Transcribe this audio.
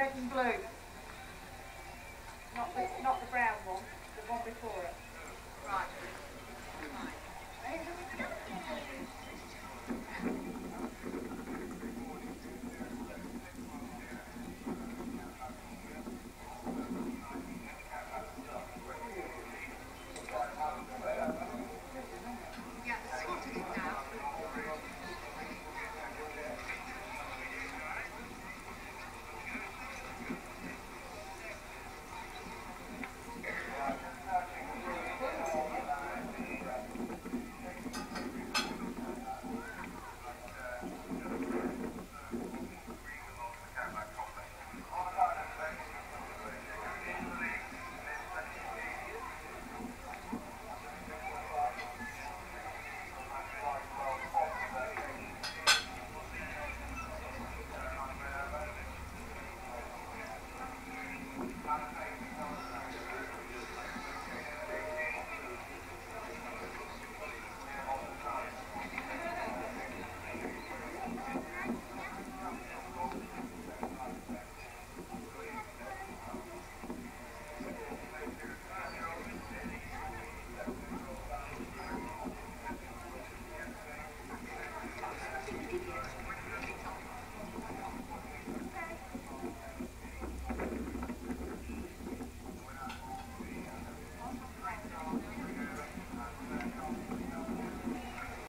red and blue. Not the, not the brown one, the one before.